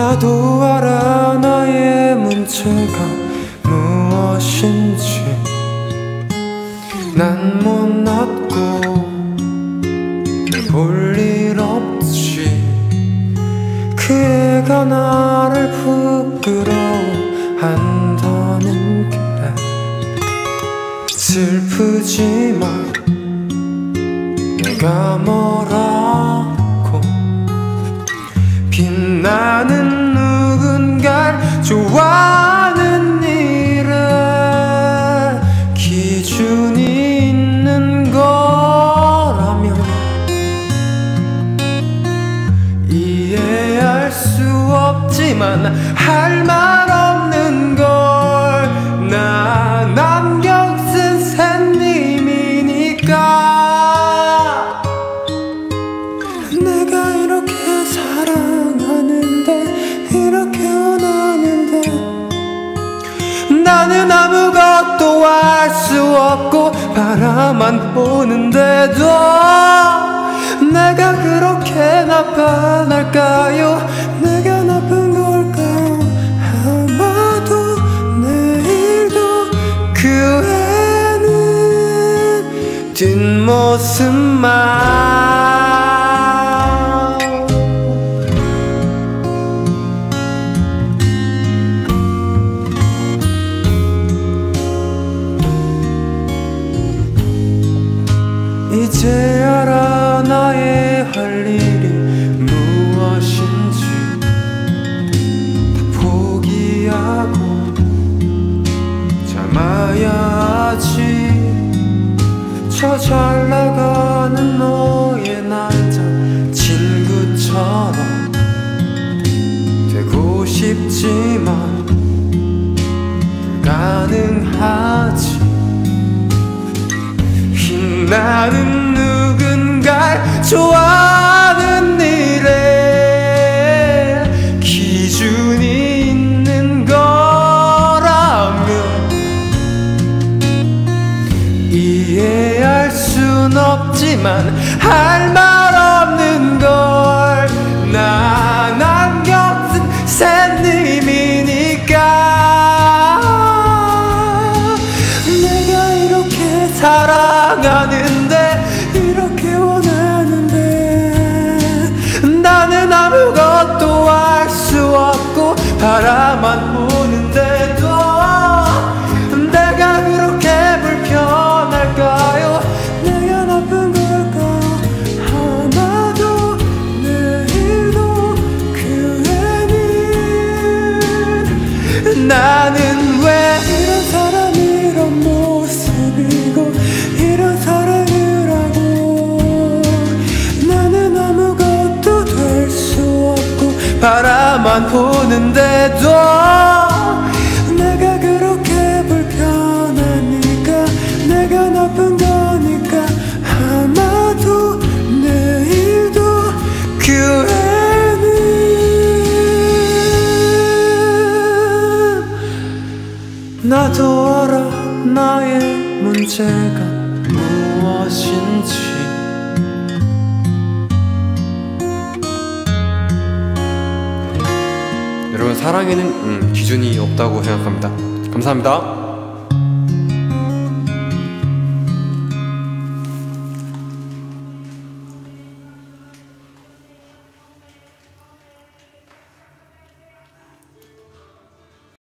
나도 알아 나의 문제가 무엇인지. 난 못났고 볼일 없지. 그 애가 나를 부끄러워한다는 게 슬프지만 내가 뭐라고 빛나 이해할 수 없지만 할 말 없는 걸나 남경 쓴 샌님이니까. 내가 이렇게 사랑하는데 이렇게 원하는데. 나는 아무것도 할수 없고 바라만 보는데도 그렇게 나빠날까요? 내가 나쁜 걸까요 아마도 내일도 그 애는 뒷모습만. 이제 알아 나의 할 일 저 잘 나가는 너의 남자 친구처럼 되고 싶지만 불가능하지. 빛나는 누군가를 좋아 없지만 할 말 없는 걸나 남겨쓴 샌님이니까. 내가 이렇게 사랑하는데 이렇게 원하는데 나는 아무것도 할 수 없고 바라만 보는 나는 왜 이런 사람 이런 모습이고 이런 하고. 나는 아무것도 될 수 없고 바라만 보는데도 나도 알아 나의 문제가 무엇인지. 여러분 사랑에는 음, 기준이 없다고 생각합니다. 감사합니다